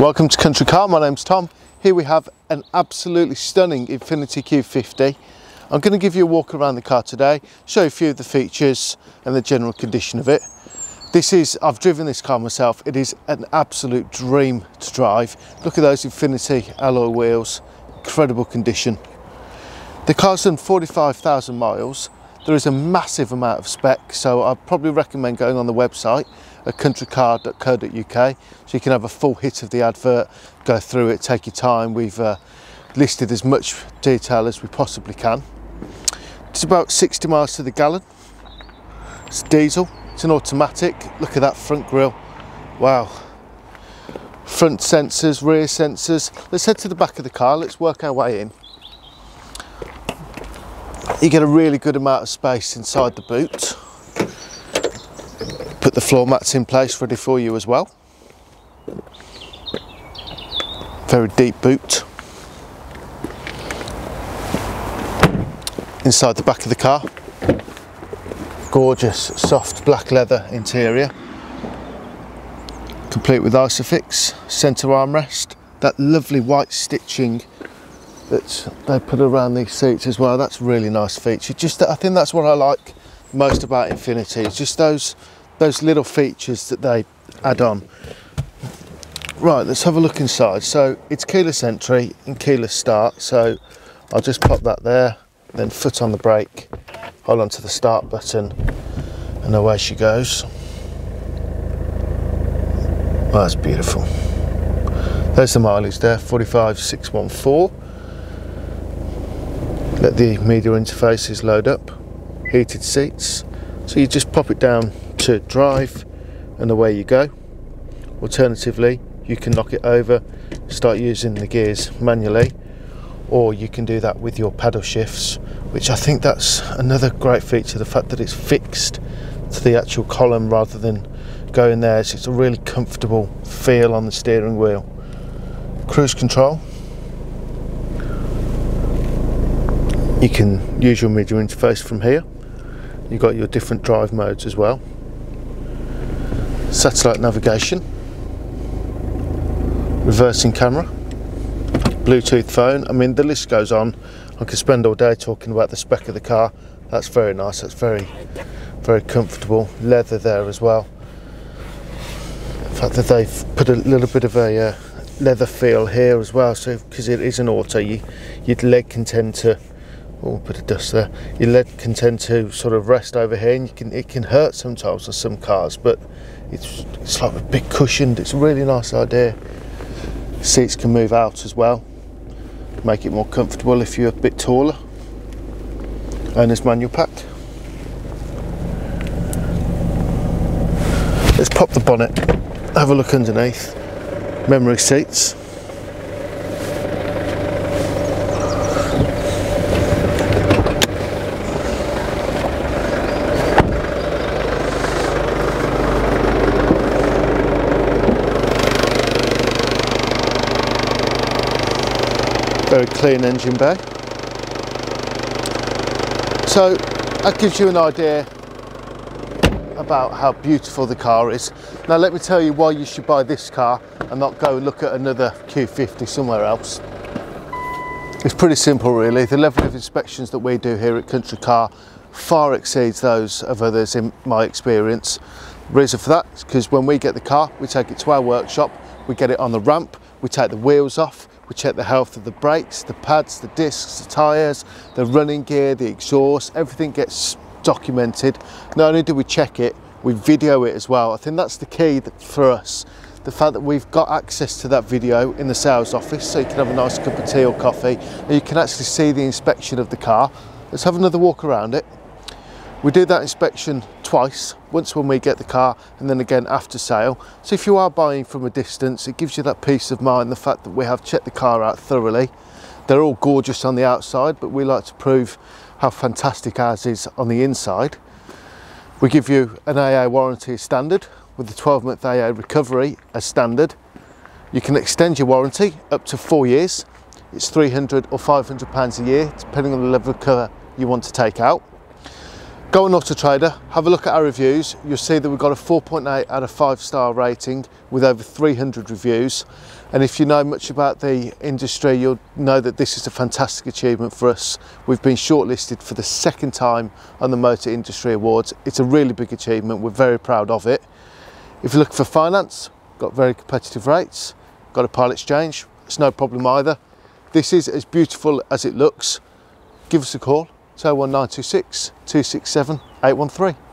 Welcome to Country Car, my name's Tom. Here we have an absolutely stunning Infiniti Q50. I'm going to give you a walk around the car today, show you a few of the features and the general condition of it. This is, I've driven this car myself, it is an absolute dream to drive. Look at those Infiniti alloy wheels, incredible condition. The car's done 45,000 miles. There is a massive amount of spec, so I'd probably recommend going on the website at countrycar.co.uk so you can have a full hit of the advert, go through it, take your time. We've uh, listed as much detail as we possibly can. It's about 60 miles to the gallon. It's diesel, it's an automatic. Look at that front grille. Wow. Front sensors, rear sensors. Let's head to the back of the car. Let's work our way in. You get a really good amount of space inside the boot. Put the floor mats in place ready for you as well. Very deep boot. Inside the back of the car, gorgeous soft black leather interior, complete with Isofix, centre armrest, that lovely white stitching that they put around these seats as well. That's a really nice feature. Just I think that's what I like most about Infiniti. It's just those those little features that they add on. Right, let's have a look inside. So it's keyless entry and keyless start. So I'll just pop that there then foot on the brake, hold on to the start button, and away she goes. Well, that's beautiful. There's the mileage there, 45614. Let the media interfaces load up, heated seats. So you just pop it down to drive and away you go. Alternatively, you can knock it over, start using the gears manually or you can do that with your paddle shifts which I think that's another great feature the fact that it's fixed to the actual column rather than going there so it's a really comfortable feel on the steering wheel cruise control you can use your media interface from here you've got your different drive modes as well satellite navigation reversing camera Bluetooth phone. I mean, the list goes on. I could spend all day talking about the spec of the car. That's very nice. That's very, very comfortable. Leather there as well. The fact that they've put a little bit of a uh, leather feel here as well. So because it is an auto, you, your leg can tend to. Oh, bit of dust there. Your leg can tend to sort of rest over here, and you can it can hurt sometimes on some cars, but it's it's like a big cushioned. It's a really nice idea. Seats can move out as well make it more comfortable if you're a bit taller. Owner's manual packed. Let's pop the bonnet, have a look underneath. Memory seats. Very clean engine bay. So that gives you an idea about how beautiful the car is. Now let me tell you why you should buy this car and not go look at another Q50 somewhere else. It's pretty simple really. The level of inspections that we do here at Country Car far exceeds those of others in my experience. The reason for that is because when we get the car, we take it to our workshop, we get it on the ramp, we take the wheels off, we check the health of the brakes, the pads, the discs, the tyres, the running gear, the exhaust, everything gets documented. Not only do we check it, we video it as well. I think that's the key for us. The fact that we've got access to that video in the sales office so you can have a nice cup of tea or coffee and you can actually see the inspection of the car. Let's have another walk around it. We do that inspection twice, once when we get the car and then again after sale. So if you are buying from a distance, it gives you that peace of mind, the fact that we have checked the car out thoroughly. They're all gorgeous on the outside, but we like to prove how fantastic ours is on the inside. We give you an AA warranty as standard with the 12 month AA recovery as standard. You can extend your warranty up to four years. It's 300 or 500 pounds a year, depending on the level of cover you want to take out. Go on Auto Trader, have a look at our reviews. You'll see that we've got a 4.8 out of 5 star rating with over 300 reviews. And if you know much about the industry, you'll know that this is a fantastic achievement for us. We've been shortlisted for the second time on the Motor Industry Awards. It's a really big achievement. We're very proud of it. If you look for finance, got very competitive rates, got a part exchange, it's no problem either. This is as beautiful as it looks. Give us a call, 01926 267 813.